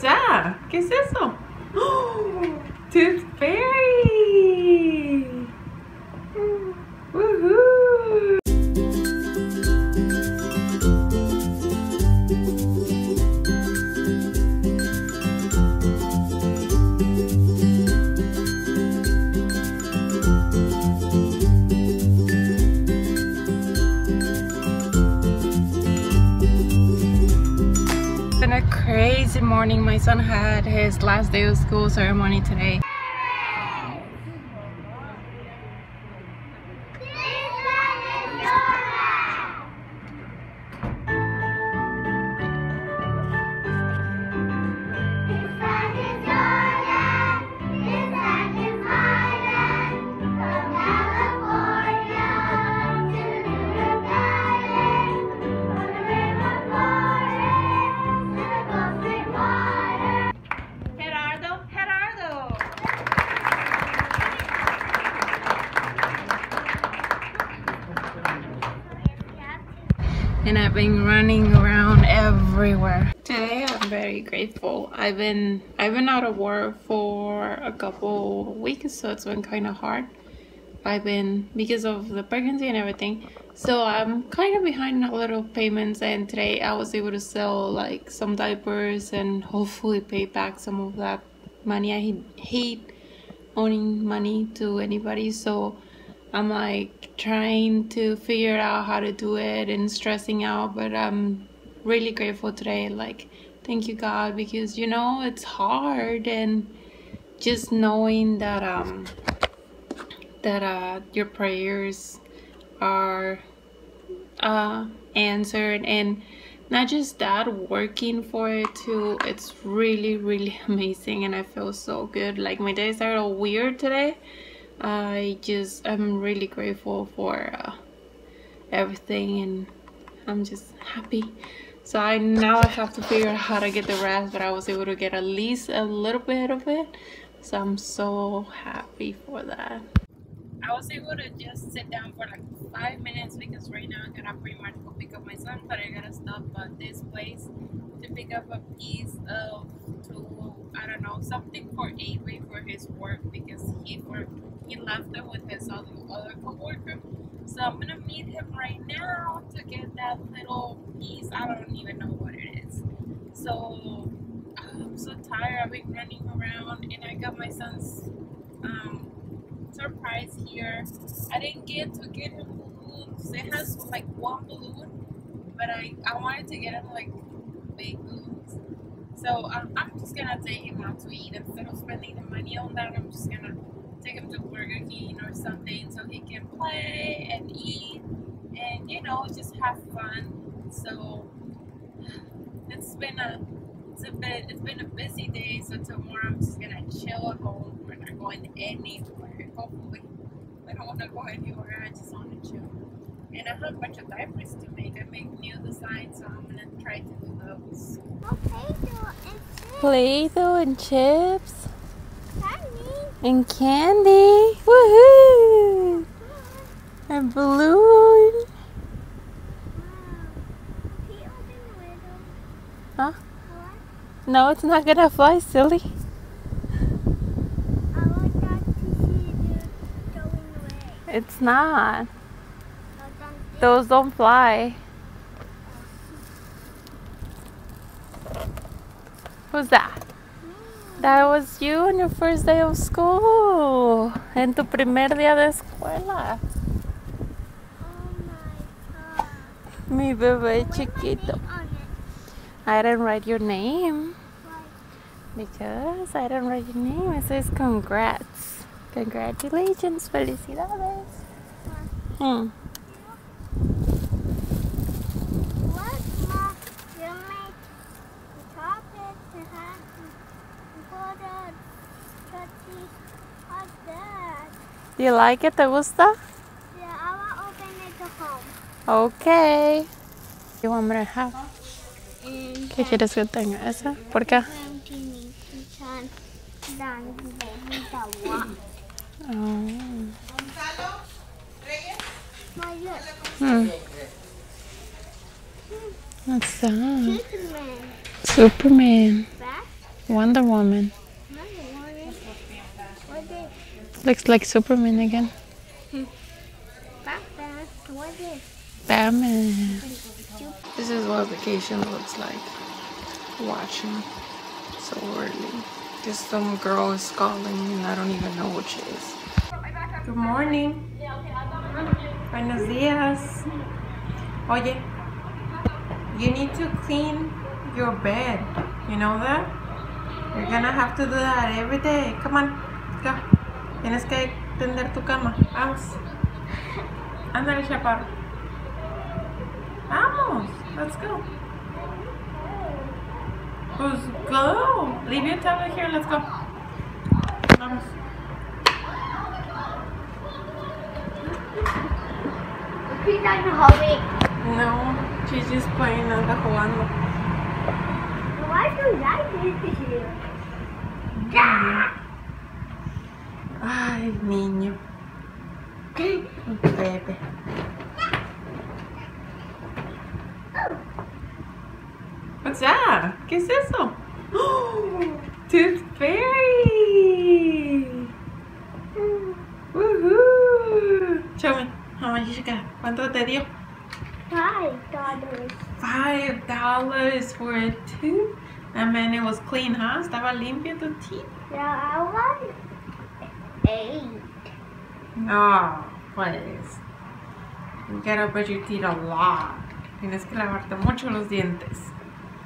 What's that? ¿Qué es eso? Tooth Fairy! Been a crazy morning. My son had his last day of school ceremony today. And I've been running around everywhere. Today I'm very grateful. I've been I've been out of work for a couple weeks, so it's been kind of hard. I've been because of the pregnancy and everything. So I'm kind of behind a little payments and today I was able to sell like some diapers and hopefully pay back some of that money. I hate- owing money to anybody so I'm like trying to figure out how to do it and stressing out but I'm really grateful today. Like thank you God because you know it's hard and just knowing that um that uh your prayers are uh answered and not just that working for it too it's really really amazing and i feel so good. Like my days are all weird today i just i'm really grateful for uh, everything and i'm just happy. So i now i have to figure out how to get the rest but i was able to get at least a little bit of it. So i'm so happy for that. I was able to just sit down for like five minutes because right now I gotta pretty much go pick up my son, but I gotta stop at this place to pick up a piece of tool. I don't know something for Avery for his work because he for he left it with his other other coworker. So I'm gonna meet him right now to get that little piece. I don't even know what it is. So I'm so tired. I've been running around and I got my son's um surprise here. I didn't get to get him balloons. It has like one balloon, but I, I wanted to get him like big balloons. So I'm, I'm just gonna take him out to eat instead of spending the money on that. I'm just gonna take him to Burger King or something so he can play and eat and you know just have fun. So it's been a it's a bit it's been a busy day. So tomorrow I'm just gonna chill at home. We're not going anywhere. Hopefully, I don't want to go anywhere. I just want to chill. And I have a bunch of diapers to make. I make new designs, so I'm gonna try to do those. Play-Doh and chips and candy. Woohoo! And balloon. Huh? No, it's not gonna fly, silly. It's not. Those don't fly. Who's that? That was you on your first day of school. En tu primer día de escuela. Mi bebé chiquito. I didn't write your name because I didn't write your name. It says congrats. Congratulations. Felicidades. Hmm. You like it? ¿Te gusta? Yeah, I will open it to home. Okay. You want me to have? ¿Qué quieres que tenga? ¿Esa? ¿Por qué? Oh. Hmm. What's that? Superman. Superman. Wonder Woman. Looks like Superman again. Batman. What is? Batman. This is what vacation looks like. Watching so early. Just some girl is calling and I don't even know what she is. Good morning. Buenos días. Oye, you need to clean your bed. You know that? You're gonna have to do that every day. Come on, go. Tienes que tender tu cama. Vamos. Ándale, chaparro. Vamos. Let's go. Pues go. Leave your tablet here. Let's go. Vamos. She's. No, she's just playing. Anda jugando. Why do I do this here? Ay, niño. Bebe. What's that? ¿Qué es eso? Tooth Fairy! Woohoo! Show me. How much you got? ¿Cuánto te dio? Five dollars. Five dollars for a tooth. And man, it was clean, huh? Estaba limpio tu teeth. Now I eight. No, pues. You gotta brush your teeth a lot. Tienes que lavarte mucho los dientes.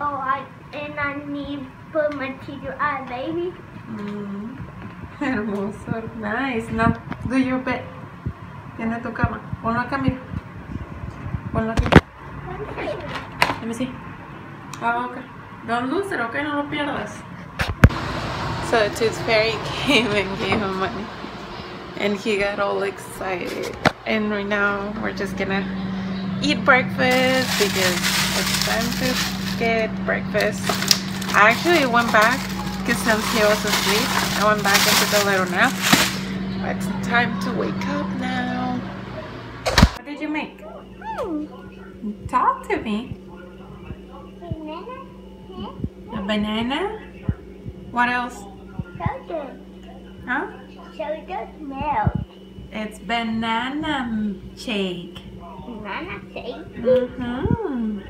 Oh, I and I need put my teeth on, baby. Mm, hermoso. Nice. Now, do your bed. Tiene tu cama. Ponlo acá, mira. Ponlo aquí. Let me see. Oh, okay. Don't lose it, okay? No lo pierdas. So the tooth fairy came and gave him money. And he got all excited. And right now, we're just gonna eat breakfast because it's time to get breakfast. I actually went back because since he was asleep, I went back and took a little nap. But it's time to wake up now. What did you make? Talk to me. Banana. A banana? What else? Huh? Chocolate milk. It's banana shake. Banana shake. Mm-hmm.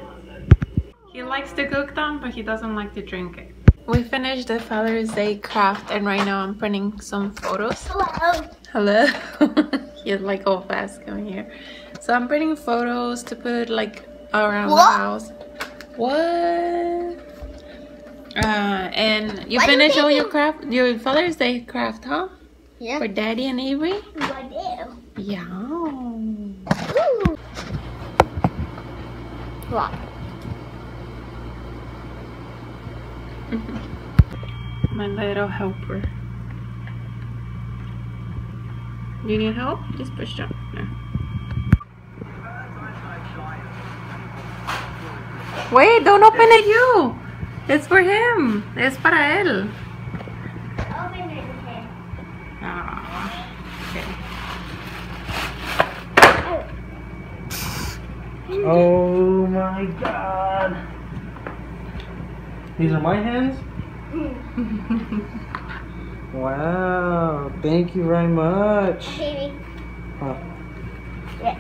He likes to cook them, but he doesn't like to drink it. We finished the Father's Day craft, and right now I'm printing some photos. Hello. Hello. He's like all fast coming here. So I'm printing photos to put like around the house. What? Uh, and you Why do finish all your craft, your Father's Day craft, huh? Yeah. For Daddy and Avery? What do? Yeah. Ooh. What? My little helper. You need help? Just push down. No. Wait, don't open it you. It's for him. Es para él. Open it again. Ah, okay. Oh my god. These are my hands? wow, thank you very much. Baby. Huh. Yeah.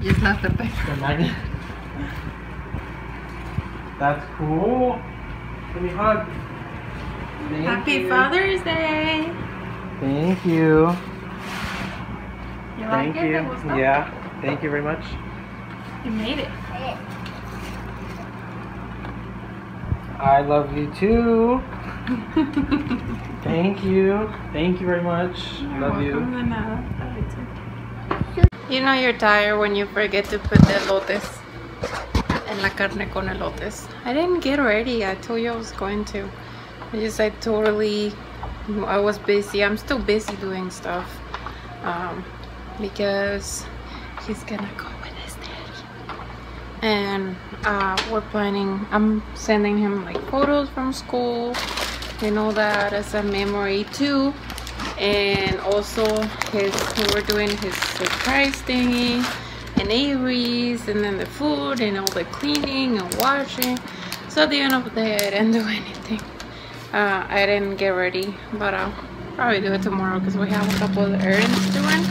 Just left the best. Magnet. That's cool. Give me a hug. Thank Happy you. Father's Day. Thank you. You Thank like it? you. ¿Te gustó? Yeah. Thank you very much. You made it. I love you too. Thank you. Thank you very much. Love you. Welcome, Nana. Love you too. You know you're tired when you forget to put the elotes en la carne con elotes. I didn't get ready. I told you I was going to. I just I totally I was busy. I'm still busy doing stuff. Um, because he's gonna go with his daddy. And uh, we're planning I'm sending him like photos from school you know that as a memory too and also his we're doing his surprise thingy and Avery's and then the food and all the cleaning and washing So at the end of the day, I didn't do anything. Uh, I didn't get ready, but I'll probably do it tomorrow because we have a couple of errands to run.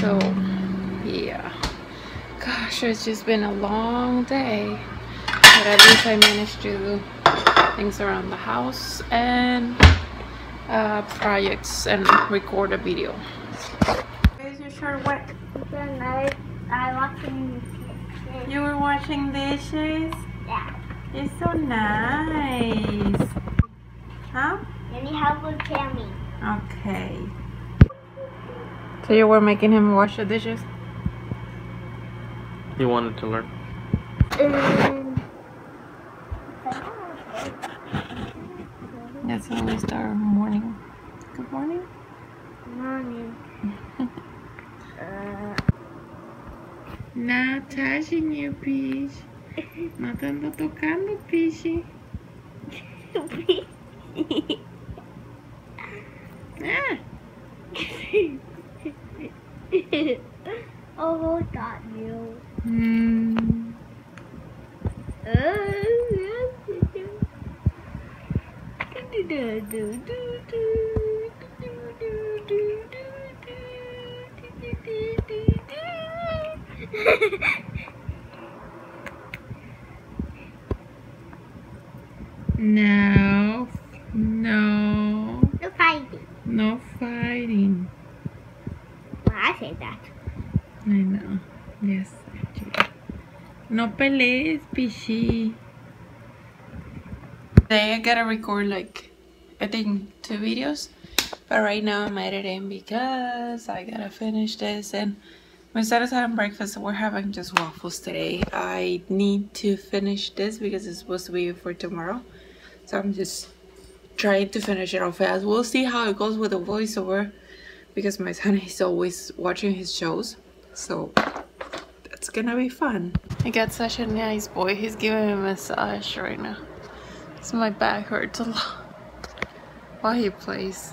So gosh, it's just been a long day, but at least I managed to do things around the house and uh, projects and record a video. Is your shirt wet? Then I, I watching You were washing dishes? Yeah. It's so nice. Huh? Let me help with Tammy. Okay. So you were making him wash the dishes? He wanted to learn. Um, That's how we start our morning. Good morning. morning. Uh, Not touching you, Peach. No te ando tocando, Peachy. Ah. oh, got you. Mm. No. No. No fighting. No fighting. Well, I say that. I know. Yes, actually. Pelees, Peachy. Today I gotta record like, I think two videos. But right now I'm editing because I gotta finish this and we started having breakfast we're having just waffles today. I need to finish this because it's supposed to be for tomorrow. So I'm just trying to finish it off fast. We'll see how it goes with the voiceover because my son is always watching his shows. So gonna be fun. I got such a nice boy. He's giving me a massage right now. So my back hurts a lot while he plays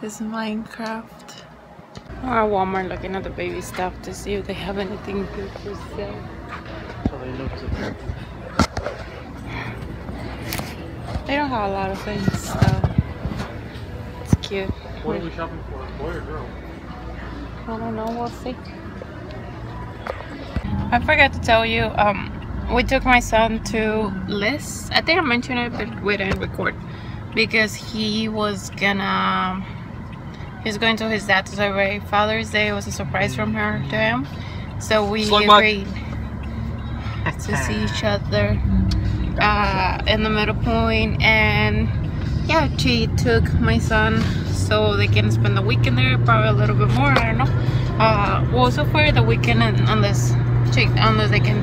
this Minecraft. We're at Walmart looking at the baby stuff to see if they have anything good for sale. They know it's a pair. They don't have a lot of things, so it's cute. What are we shopping for? Boy or girl? I don't know, we'll see. I forgot to tell you, um, we took my son to Liz. I think I mentioned it, but we didn't record because he was gonna. He's going to his dad to celebrate Father's Day. It was a surprise from her to him, so we Slug agreed to see each other uh, in the middle point and yeah she took my son so they can spend the weekend there probably a little bit more i don't know uh well so far the weekend and unless unless they can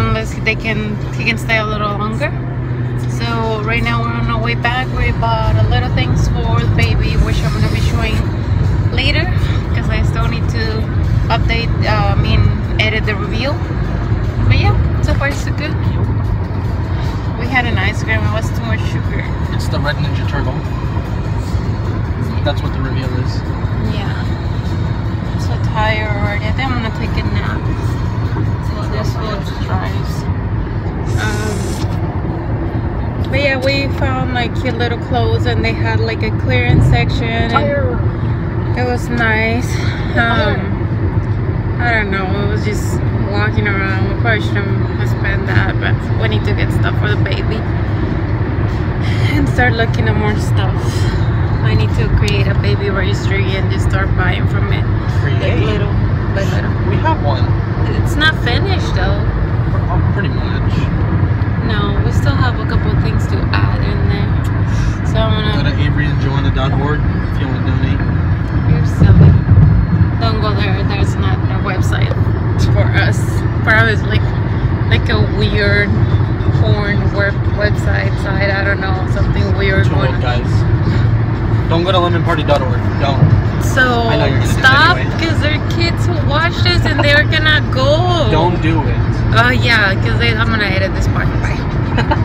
unless they can he can stay a little longer so right now we're on our way back we bought a little things for the baby which i'm going to be showing later because i still need to update uh, i mean edit the review but yeah so far so good we had an ice cream it was too much sugar It's the Red Ninja Turtle. That's what the reveal is. Yeah. Tired already. I think I'm gonna take a nap. So this will drives. Um, but yeah, we found like cute little clothes and they had like a clearance section. And it was nice. Um, I don't know. It was just walking around. We probably shouldn't have spent that, but we need to get stuff for the baby and start looking at more stuff. I need to create a baby registry and just start buying from it, like little by little. We have one. It's not finished though. Oh, pretty much. No, we still have a couple things to add in there. So I'm gonna. Go to averyandjoanna.org if you want to donate. You're silly. Don't go there. There's not a website for us. Probably it's like like a weird porn web website site. I don't know something weird. Too going old, on. guys. Don't go to lemonparty.org. Don't. So I know you're gonna stop anyway. because there are kids who watch this and they're gonna go. Don't do it. Oh yeah, because I'm gonna edit this part. Bye.